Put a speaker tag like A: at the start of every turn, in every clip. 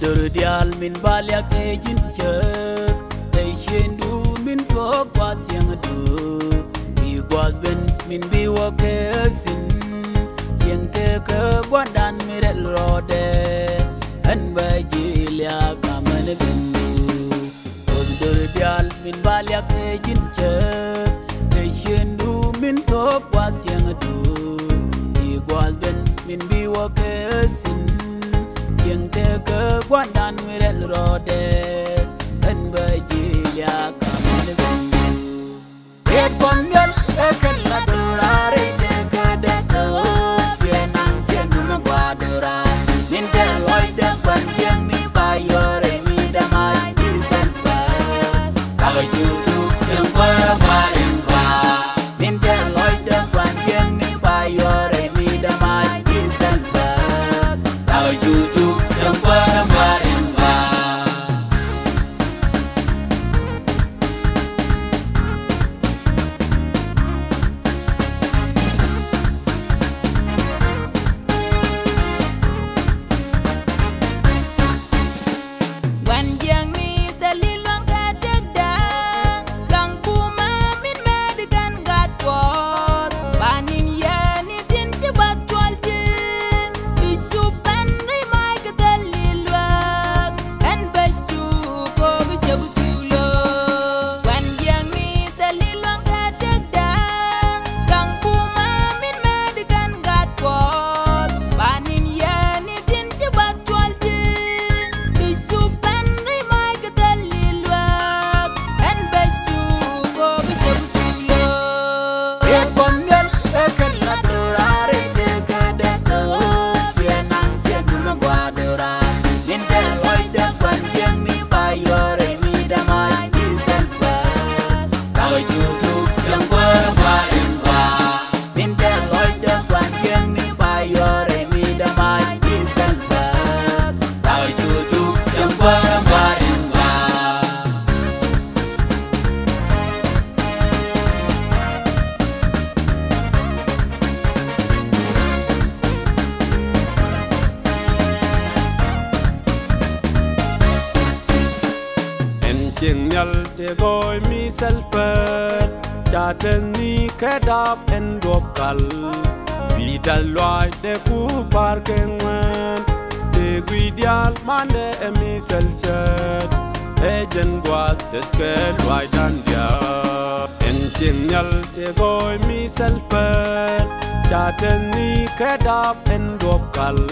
A: Durdial min balyak ejin chek du min ko kwas yang du Bi kwas ben min bi wakesin Yang te ke gwadan mirel rode An bajilya kaman bendu Durdial min balyak ejin chek du min ko kwas yang du Bi kwas ben min bi wakesin Yang te ke gwadan mirel rode An bajilya kaman bendu Et kon miel e ken la durare te ke de ke Vienang sien du me guadura Min te loy de kwan tieng mi bayore mi da mai di sen pa Kaga chutu tieng pa ma in pa Min te loy de kwan tieng mi bayore mi da mai di sen pa Kaga chutu tieng pa
B: te goi mi sel pet cha te ni ke dap en gop kal bi dal loi de ku par ke ngwan de gui dial mande e
A: mi sel chet e jen gwas te ke loi dan dia en tin nyal te goi mi sel pet cha ten ni ke dap
C: en gop kal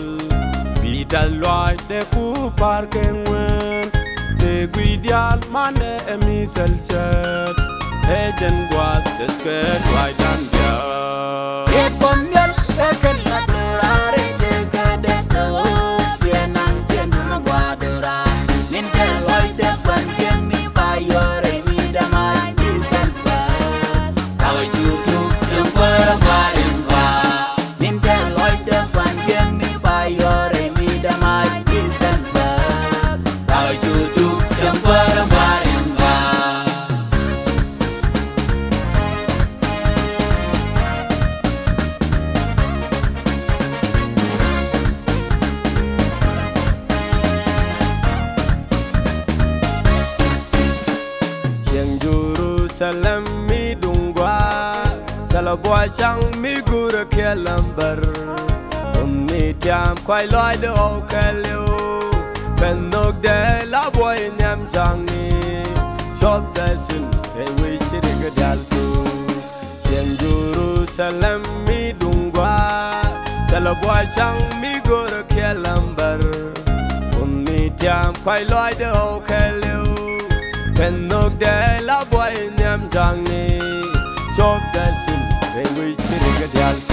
C: bi dal loi de ku par ke ngwan de guidial mane emi selchet ejen guas desket wai
A: dan dia Ipon yel eken la durare jega de tau Bienang sien duna gua dura Nintel wai de ban salam mi
C: dungwa Salabwa chang mi gura kelambar Ummi tiam kwai loi de o kalio Ben nok de la boy nem chang ni. Shop da sin e wi shiri ga dal su. Juru salam mi dungwa Salabwa chang mi gura kelambar Ummi tiam kwai loi de o kalio Ben nok de la boy nyam jangi Chop da sin They wish it